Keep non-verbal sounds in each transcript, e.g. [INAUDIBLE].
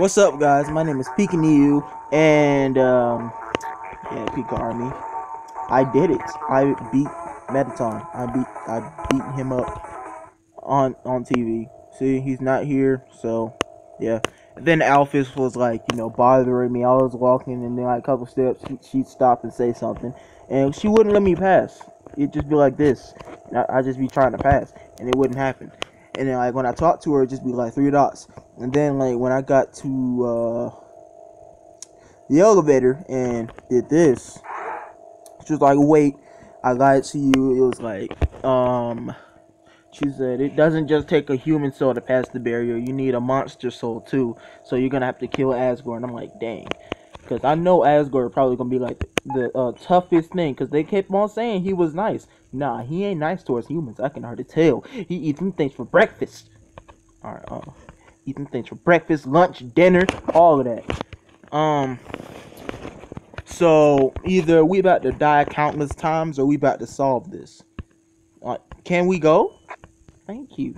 What's up, guys? My name is Pikachu, and um, yeah, Pika Army. I did it. I beat Mettaton. I beat I beat him up on on TV. See, he's not here, so yeah. Then Alphys was like, you know, bothering me. I was walking, and then like a couple steps, she'd stop and say something, and she wouldn't let me pass. It'd just be like this, I, I'd just be trying to pass, and it wouldn't happen. And then like when I talked to her, it'd just be like three dots. And then like when I got to uh, the elevator and did this, she was like, "Wait, I lied to you." It was like, um, she said it doesn't just take a human soul to pass the barrier. You need a monster soul too. So you're gonna have to kill Asgore. And I'm like, dang. Because I know Asgore probably gonna be like the, uh, toughest thing. Because they kept on saying he was nice. Nah, he ain't nice towards humans. I can hardly tell. He eats them things for breakfast. Alright, uh, eating things for breakfast, lunch, dinner, all of that. Um, so either we about to die countless times or we about to solve this. Uh, can we go? Thank you.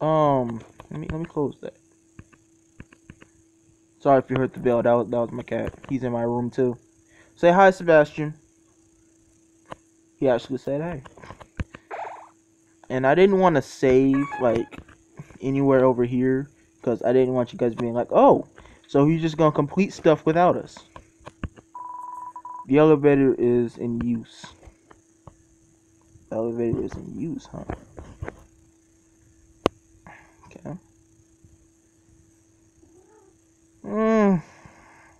Um, let me let me close that. Sorry if you heard the bell. That was that was my cat. He's in my room too. Say hi, Sebastian. He actually said hey. And I didn't want to save like anywhere over here because I didn't want you guys being like, oh, so he's just gonna complete stuff without us. The elevator is in use. The elevator is in use, huh? Okay. Mm,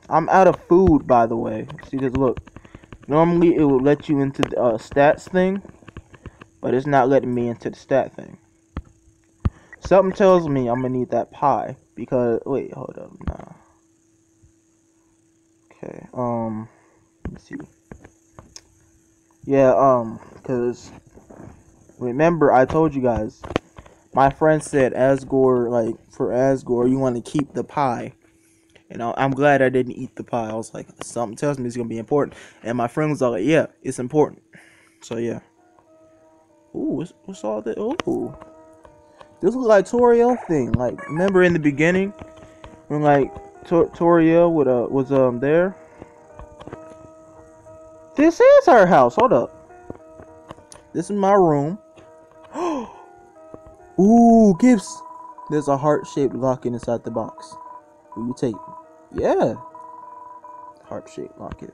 I'm out of food, by the way. See, because look, normally it would let you into the uh, stats thing, but it's not letting me into the stat thing. Something tells me I'm gonna need that pie because wait, hold up, nah. Okay, um, let's see. Yeah, um, cause remember I told you guys, my friend said Asgore, like for Asgore, you want to keep the pie. And I'm glad I didn't eat the pie. I was like, something tells me it's gonna be important. And my friend was like, yeah, it's important. So yeah. Ooh, what's, what's all that? Ooh. This looks like Toriel thing. Like, remember in the beginning when like Tor- Toriel would uh was um there. This is her house. Hold up. This is my room. [GASPS] Ooh, gifts. There's a heart-shaped locket inside the box. Will you take? Yeah. Heart-shaped locket.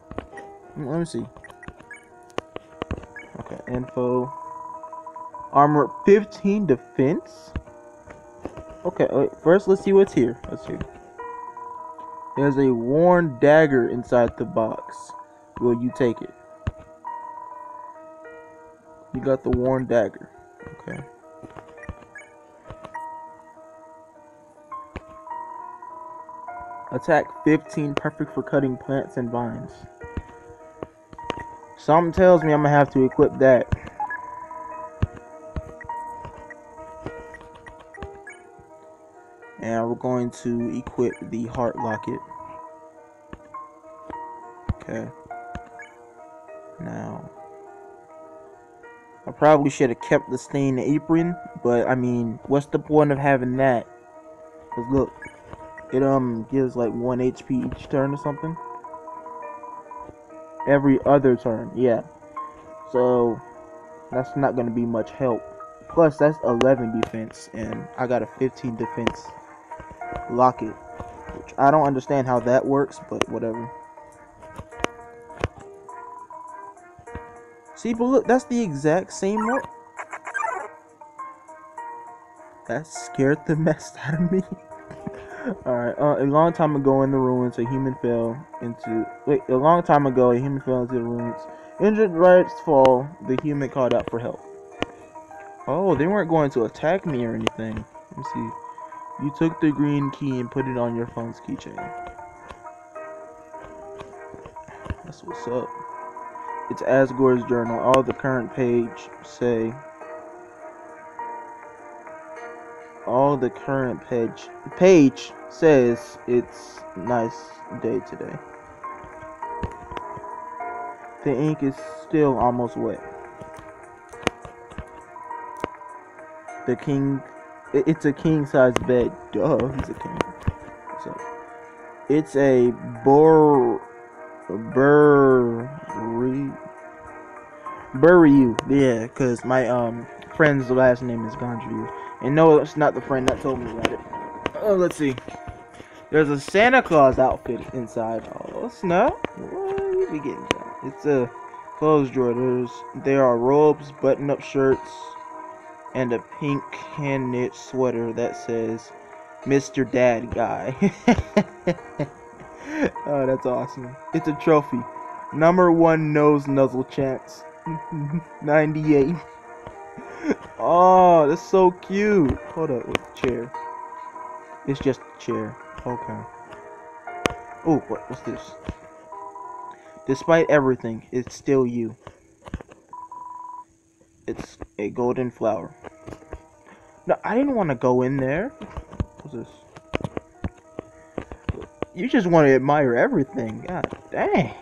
Let me see. Okay, info. Armor 15 defense. Okay, wait, first let's see what's here. Let's see. There's a worn dagger inside the box. Will you take it? You got the worn dagger. Okay. Attack 15, perfect for cutting plants and vines. Something tells me I'm gonna have to equip that. And we're going to equip the heart locket. Okay. Now, I probably should have kept the stained apron, but I mean, what's the point of having that? Cause look, it um gives like one HP each turn or something. Every other turn, yeah. So that's not gonna be much help. Plus, that's 11 defense, and I got a 15 defense locket. Which I don't understand how that works, but whatever. See, but look, that's the exact same one. That scared the [LAUGHS] mess out of me. [LAUGHS] Alright, uh, a long time ago in the ruins, a human fell into. Wait, a long time ago, a human fell into the ruins. Injured right its fall, the human called out for help. Oh, they weren't going to attack me or anything. Let me see. You took the green key and put it on your phone's keychain. That's what's up. It's Asgore's journal. All the current page say. All the current page page says it's nice day today. The ink is still almost wet. The king It's a king size bed. Duh, he's a king. So, it's a bur bur bury you. Yeah, cause my um friend's last name is Gondryu. And no, it's not the friend that told me about it. Oh, let's see. There's a Santa Claus outfit inside. Oh snap! What you getting? It's a clothes drawer. There's there are robes, button-up shirts, and a pink hand knit sweater that says Mr. Dad Guy. [LAUGHS] oh, that's awesome. It's a trophy. Number one nose nuzzle chance. [LAUGHS] 98. [LAUGHS] Oh, that's so cute. Hold up, the chair. It's just a chair. Okay. Oh, what, what's this? Despite everything, it's still you. It's a golden flower. No, I didn't want to go in there. What's this? You just want to admire everything. God dang.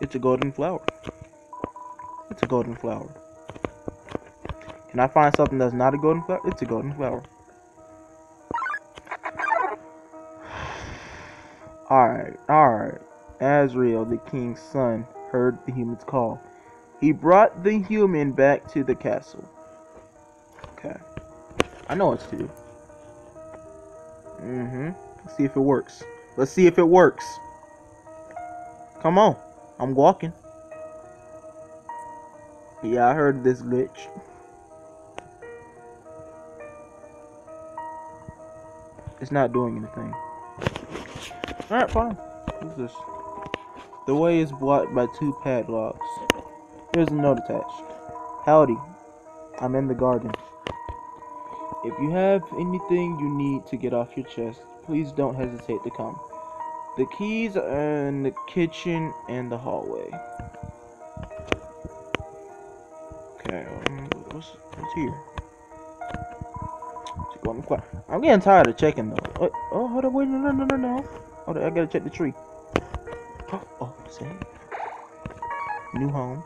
It's a golden flower. It's a golden flower. Can I find something that's not a golden flower? It's a golden flower. [SIGHS] Alright, alright. Asriel, the king's son, heard the human's call. He brought the human back to the castle. Okay. I know what to do. Mm-hmm. Let's see if it works. Let's see if it works. Come on. I'm walking. Yeah, I heard this glitch. It's not doing anything. Alright, fine. What's this? The way is blocked by two padlocks. Here's a note attached. Howdy. I'm in the garden. If you have anything you need to get off your chest, please don't hesitate to come. The keys are in the kitchen and the hallway. Okay, um, what's, what's here? I'm getting tired of checking though. Oh, oh, hold on, wait, no, no, no, no, no. Hold on, I gotta check the tree. Oh, oh, save. New home.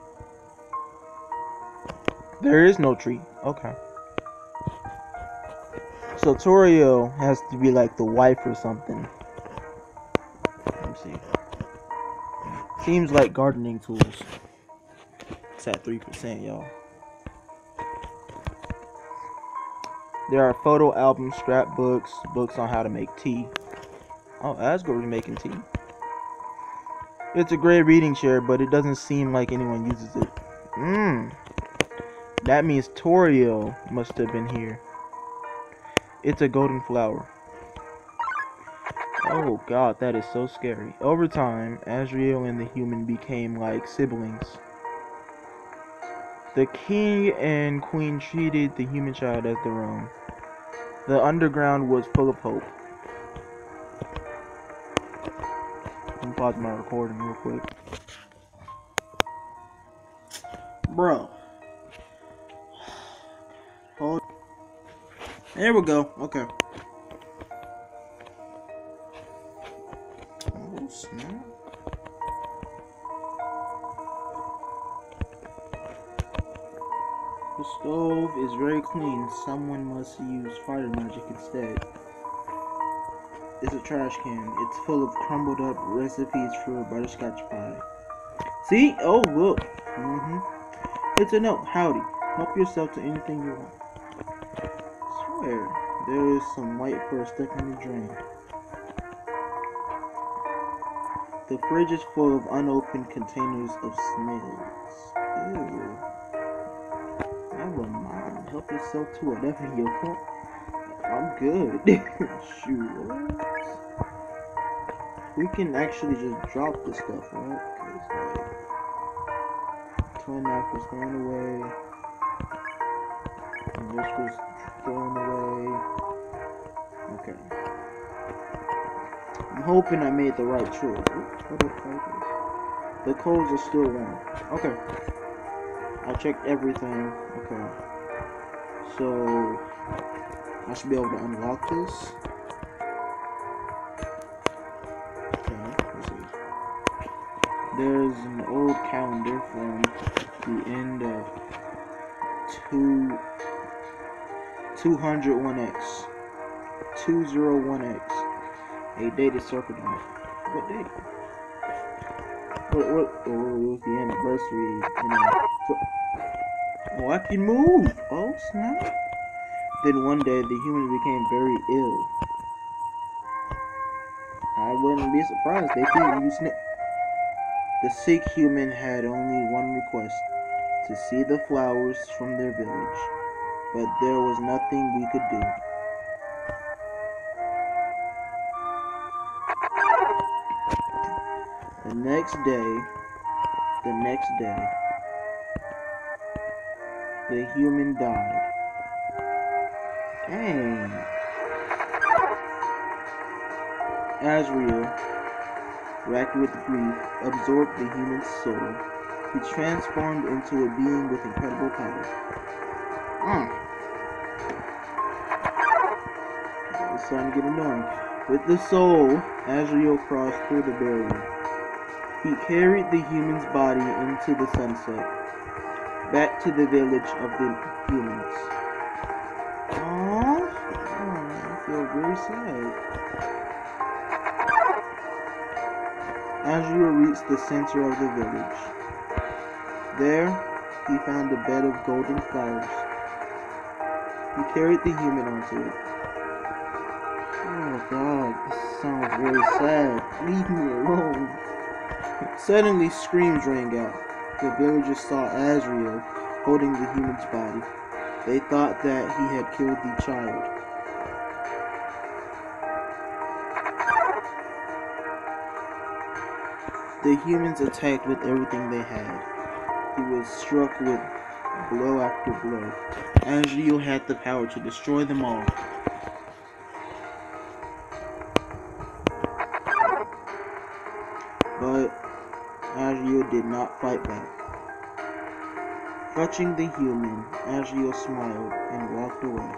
There is no tree. Okay. So Toriel has to be like the wife or something. Let me see. Seems like gardening tools. It's at 3%, y'all. There are photo albums, scrapbooks, books on how to make tea. Oh, Asgore is making tea. It's a great reading chair, but it doesn't seem like anyone uses it. Mmm. That means Toriel must have been here. It's a golden flower. Oh god, that is so scary. Over time, Asriel and the human became like siblings. The king and queen treated the human child as their own. The underground was full of hope. Pause my recording real quick. Bro. There we go. Okay. Oh, snap. The stove is very clean. Someone must use fire magic instead. It's a trash can. It's full of crumbled up recipes for a butterscotch pie. See? Oh, look. Mm-hmm. It's a note. Howdy. Help yourself to anything you want. There is some white fur stuck in the drain. The fridge is full of unopened containers of snails. Ew. Never mind. Help yourself to whatever you want. I'm good. [LAUGHS] Shoot. We can actually just drop the stuff, right? 'Cause, like, twin knife was thrown away. And this was thrown away. Okay. I'm hoping I made the right choice. Oops, the The codes are still wrong. Okay. I checked everything. Okay. So I should be able to unlock this. There's an old calendar from the end of two 201X. 201X. A dated circle dome. What date? What, what, oh, it was the anniversary. You uh, know, so, oh, I can move. Oh, snap. Then one day, the human became very ill. I wouldn't be surprised. They couldn't use snake. The sick human had only one request to see the flowers from their village, but there was nothing we could do. The next day, the next day, the human died. Dang. Asriel, racked with grief, absorbed the human soul. He transformed into a being with incredible power. Mm. It's starting to get annoying. With the soul, Asriel crossed through the barrier. He carried the human's body into the sunset, back to the village of the humans. Aww, oh, I feel very sad. Asriel reached the center of the village. There, he found a bed of golden flowers. He carried the human onto it. Oh god, this sounds very sad. Leave me alone. Suddenly, screams rang out. The villagers saw Asriel holding the human's body. They thought that he had killed the child. The humans attacked with everything they had. He was struck with blow after blow. Asriel had the power to destroy them all. But Asriel did not fight back. Touching the human, Asriel smiled and walked away.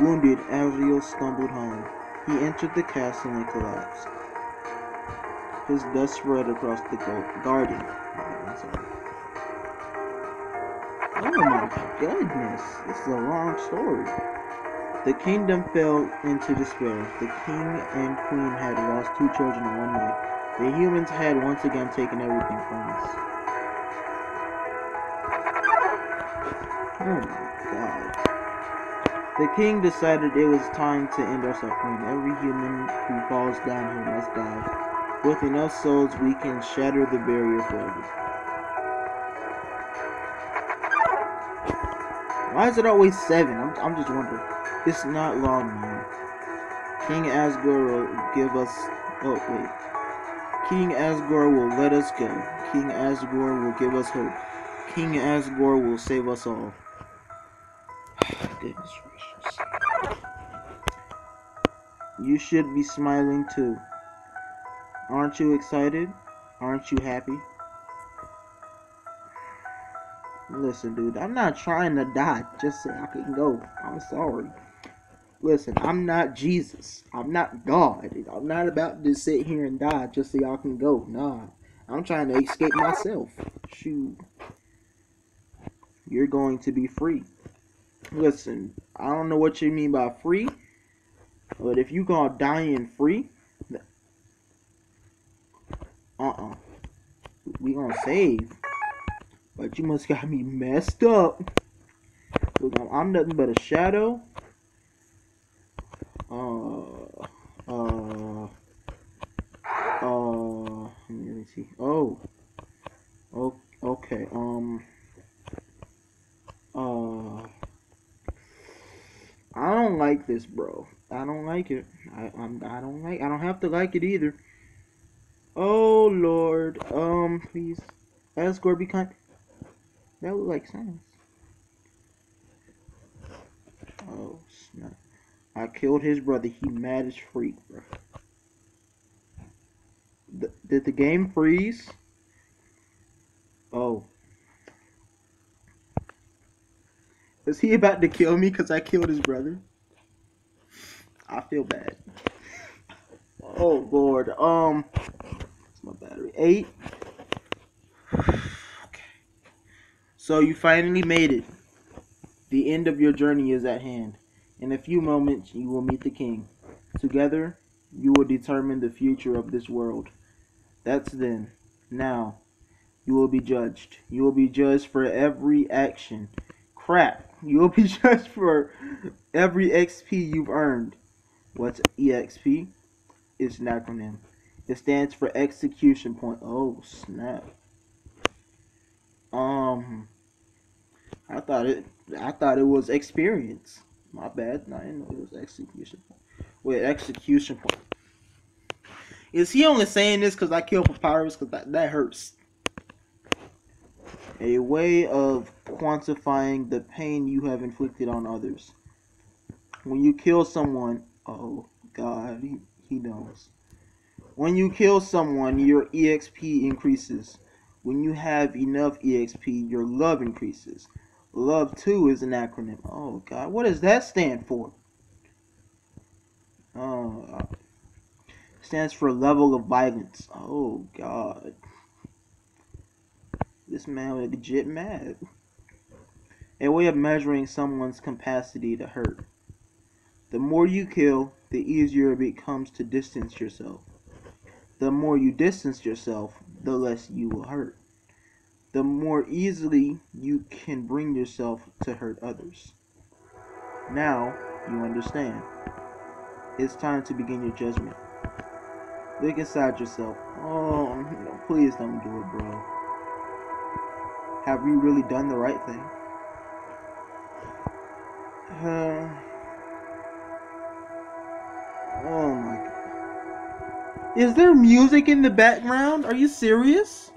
Wounded, Asriel stumbled home. He entered the castle and collapsed. His dust spread across the garden. Oh my goodness, this is a long story. The kingdom fell into despair. The king and queen had lost two children in one night. The humans had once again taken everything from us. Oh my god. The king decided it was time to end our suffering. Every human who falls down here must die. With enough souls, we can shatter the barrier forever. Why is it always seven? I'm, I'm just wondering. It's not long, man. King Asgore will give us. Oh, wait. King Asgore will let us go. King Asgore will give us hope. King Asgore will save us all. [SIGHS] Goodness gracious. You should be smiling too. Aren't you excited? Aren't you happy? Listen, dude, I'm not trying to die just so I can go. I'm sorry. Listen, I'm not Jesus. I'm not God. I'm not about to sit here and die just so y'all can go. Nah. I'm trying to escape myself. Shoot. You're going to be free. Listen, I don't know what you mean by free, but if you gonna die in free, uh-uh. We gonna save. But you must got me messed up. Look, I'm nothing but a shadow. Uh, uh, uh, let me see. Oh, oh, okay. Um, uh, I don't like this, bro. I don't like it. I, I'm, I don't like. I don't have to like it either. Oh Lord. Um, please, Asgore, be kind. That look like science. Oh snap. I killed his brother. He mad as freak, bro. The, did the game freeze? Oh. Is he about to kill me because I killed his brother? I feel bad. [LAUGHS] Oh lord. Um, Eight. So you finally made it. The end of your journey is at hand. In a few moments, you will meet the king. Together, you will determine the future of this world. That's then. Now, you will be judged. You will be judged for every action. Crap. You will be [LAUGHS] judged for every XP you've earned. What's EXP? It's an acronym. It stands for execution point. Oh snap. Um I thought it I thought it was experience. My bad. No, I didn't know it was execution point. Wait, execution point. Is he only saying this because I killed Papyrus? Because that, that hurts. A way of quantifying the pain you have inflicted on others. When you kill someone, oh God, he, he knows. When you kill someone, your EXP increases. When you have enough EXP, your love increases. Love 2 is an acronym. Oh, God. What does that stand for? Oh, uh, stands for level of violence. Oh, God. This man was legit mad. A way of measuring someone's capacity to hurt. The more you kill, the easier it becomes to distance yourself. The more you distance yourself, the less you will hurt the more easily you can bring yourself to hurt others. Now you understand. It's time to begin your judgment. Look inside yourself. Oh, please don't do it, bro. Have you really done the right thing? Uh, [SIGHS] oh my. Is there music in the background? Are you serious?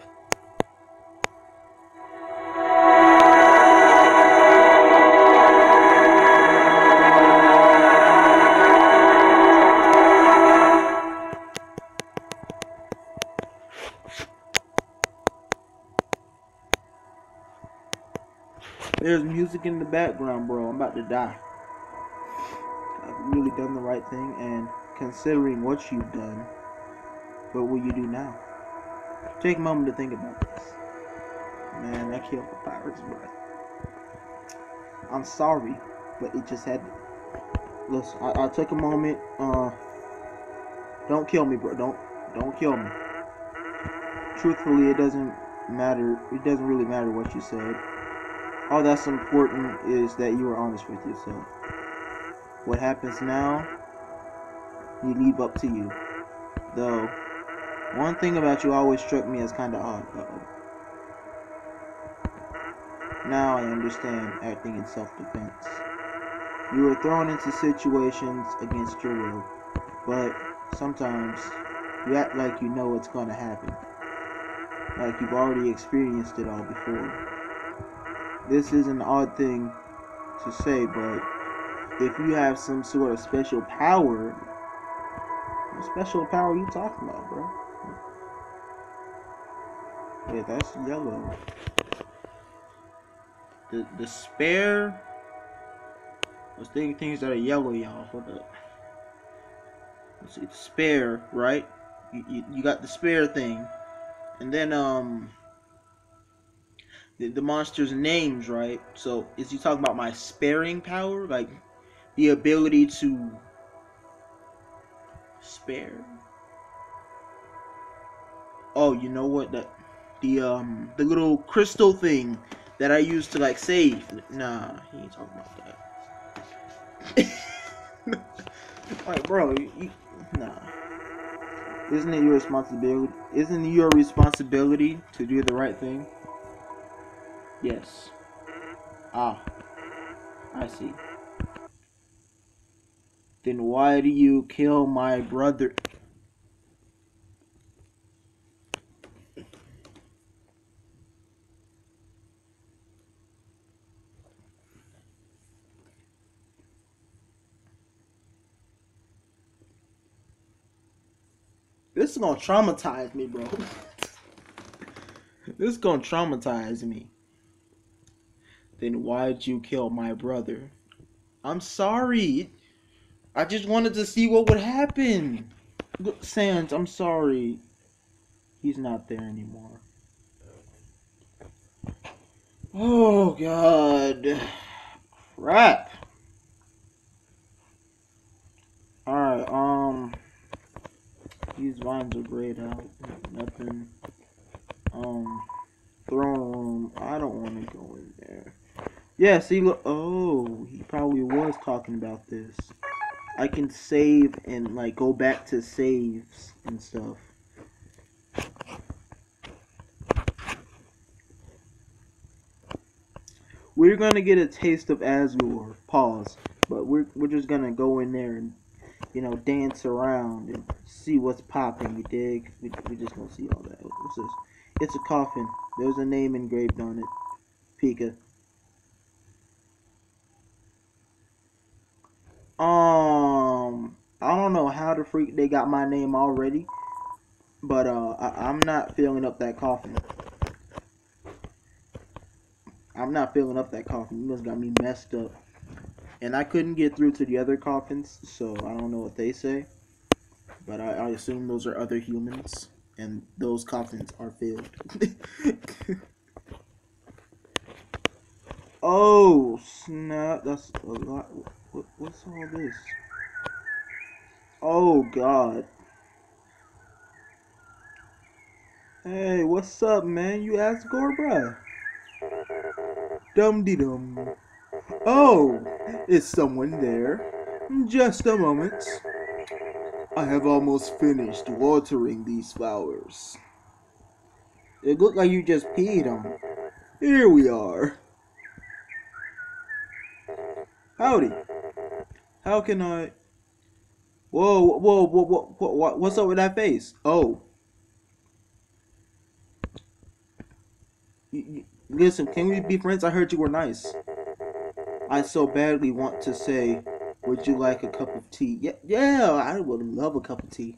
There's music in the background, bro. I'm about to die. I've really done the right thing, and considering what you've done, what will you do now? Take a moment to think about this. Man, I killed the pirates, bro. I'm sorry, but it just had to. Listen, I, I took a moment. Uh, don't kill me, bro. Don't, don't kill me. Truthfully, it doesn't matter. It doesn't really matter what you said all that's important is that you are honest with yourself. What happens now, you leave up to you. Though, one thing about you always struck me as kind of odd. Uh -oh. Now I understand acting in self-defense. You were thrown into situations against your will, but sometimes you act like you know what's going to happen. Like you've already experienced it all before this is an odd thing to say, but if you have some sort of special power, what special power you talking about, bro? Wait, that's yellow. The the spare. Let's things that are yellow, y'all. Hold up. Let's see, the spare, right? You, you, you got the spare thing, and then um the, the monster's names, right? So is he talking about my sparing power, like the ability to spare? Oh, you know what? That the um the little crystal thing that I used to like save. Nah, he ain't talking about that. [LAUGHS] like, bro, you, nah. Isn't it your responsibility? Isn't it your responsibility to do the right thing? Yes. Ah. I see. Then why do you kill my brother? This is gonna traumatize me, bro. [LAUGHS] this is gonna traumatize me. Then why'd you kill my brother? I'm sorry. I just wanted to see what would happen. Sans, I'm sorry. He's not there anymore. Oh god. Crap. Alright, um vines are grayed out. Nothing. Um throne room. I don't wanna go in there. Yeah, see look oh, he probably was talking about this. I can save and like go back to saves and stuff. We're gonna get a taste of Azure. Pause. But we're we're just gonna go in there and you know dance around and see what's popping. You dig? We we just gonna see all that. What's this? It's a coffin. There's a name engraved on it. Pika. Um, I don't know how the freak they got my name already, but uh, I, I'm not filling up that coffin. I'm not filling up that coffin. You must got me messed up. And I couldn't get through to the other coffins, so I don't know what they say. But I, I assume those are other humans, and those coffins are filled. [LAUGHS] oh, snap. That's a lot. What, what's all this? Oh, God. Hey, what's up, man? You Asgore, bruh? Dum de dum. Oh, is someone there? Just a moment. I have almost finished watering these flowers. It looked like you just peed on. Here we are. Howdy. How can I? Whoa, whoa, whoa, whoa, whoa, what's up with that face? Oh. Listen, can we be friends? I heard you were nice. I so badly want to say, would you like a cup of tea? Yeah, yeah, I would love a cup of tea.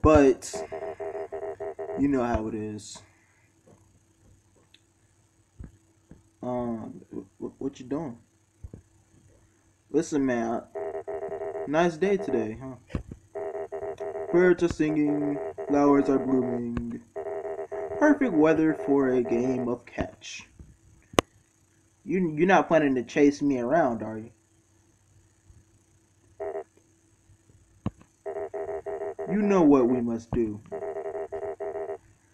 But, you know how it is. Um, what, you doing? Listen, man. Nice day today, huh? Birds are singing, flowers are blooming. Perfect weather for a game of catch. You you're not planning to chase me around, are you? You know what we must do.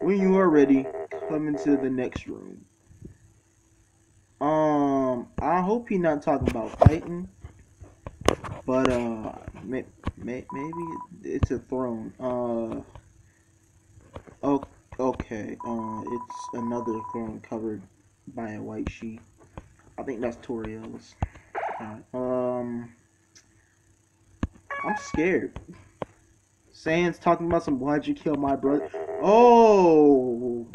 When you are ready, come into the next room. Um, I hope he's not talking about fighting, but uh, may, may, maybe it's a throne. Uh, okay, okay. Uh, it's another throne covered by a white sheet. I think that's Toriel's. Um, I'm scared. Sans talking about some why'd you kill my brother? Oh,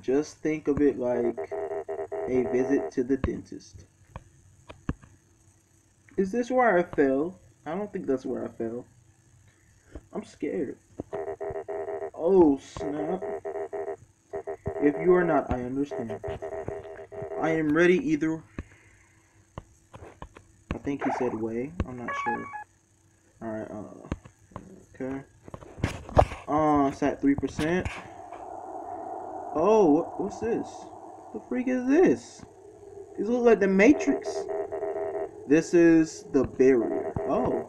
just think of it like a visit to the dentist. Is this where I fell? I don't think that's where I fell. I'm scared. Oh snap. If you are not, I understand. I am ready either. I think he said way. I'm not sure. Alright, uh, okay. Uh, it's at 3%. Oh, what, what's this? The freak is this? These look like the Matrix. This is the barrier. Oh.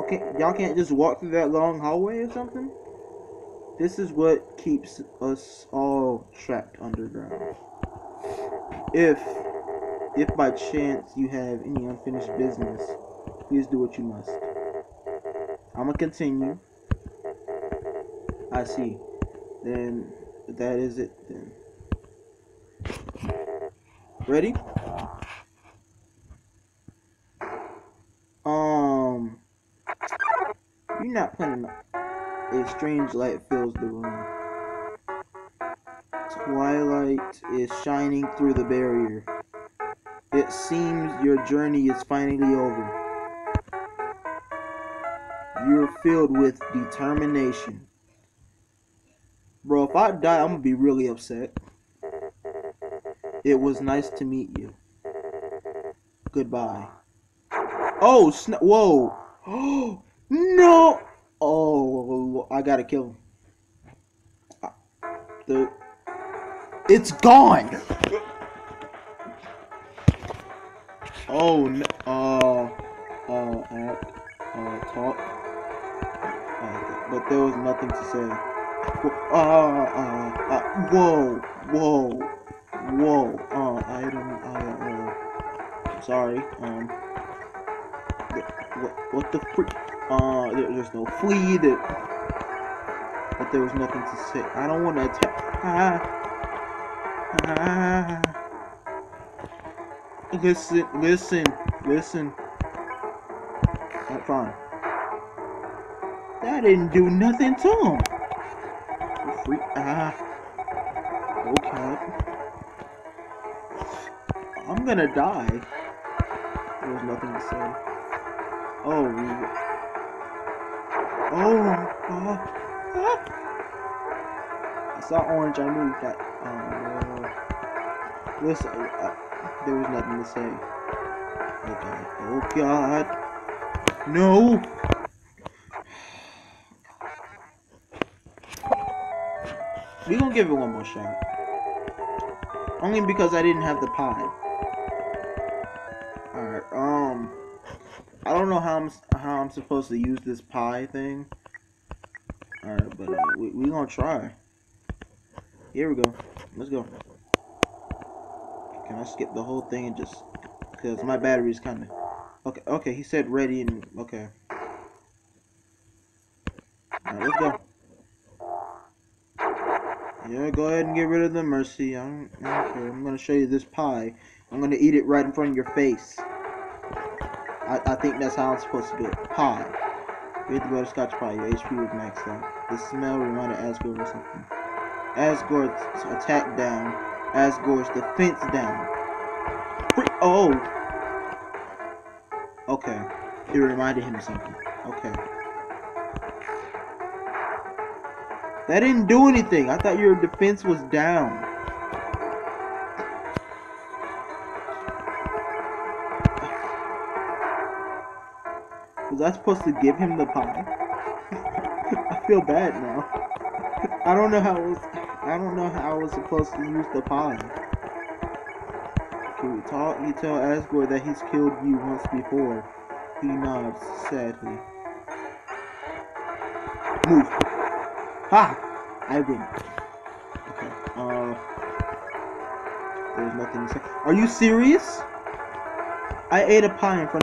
Okay, y'all can't just walk through that long hallway or something? This is what keeps us all trapped underground. If, if by chance you have any unfinished business, please do what you must. I'm gonna continue. I see. Then that is it then. Ready? Um, you're not planning a strange light fills the room. Twilight is shining through the barrier. It seems your journey is finally over. You're filled with determination. Bro, if I die, I'm gonna be really upset. It was nice to meet you. Goodbye. Oh, sn- whoa. Oh, [GASPS] no. Oh, I gotta kill him. The It's gone. Oh, uh, uh, act, uh, talk. Uh, but there was nothing to say. Uh, uh, uh, whoa, whoa, whoa. Uh, I don't, I, uh, sorry. Um, what, what the freak? Uh, there, there's no flea. There, but there was nothing to say. I don't want to attack. Ah. Ah. Listen, listen, listen. I'm fine. That didn't do nothing to him. Freak. Ah. Okay. I'm gonna die. There was nothing to say. Oh. Oh. I saw orange. I moved that. Oh, listen. Uh, there was nothing to say. Okay. god. Oh god. No! We gonna give it one more shot. Only because I didn't have the pie. Alright, um... I don't know how I'm how I'm supposed to use this pie thing. Alright, but uh, we, we gonna try. Here we go. Let's go. Can I skip the whole thing and just... Because my battery's kind of... Okay, okay, he said ready and... Okay. Alright, let's go. Yeah, go ahead and get rid of the mercy. I don't, I don't care. I'm going to show you this pie. I'm going to eat it right in front of your face. I, I think that's how I'm supposed to do it. Pie. Read the butterscotch pie. Your HP was maxed out. The smell reminded Asgore of something. Asgore's attack down. Asgore's defense down. Oh! Okay. It reminded him of something. Okay. That didn't do anything. I thought your defense was down. Was I supposed to give him the pie? [LAUGHS] I feel bad now. [LAUGHS] I don't know how was I don't know how I was supposed to use the pie. Can we talk? You tell Asgore that he's killed you once before. He nods sadly. Move. Ha! I win. Okay. Uh. There's nothing to say. Are you serious? I ate a pie in front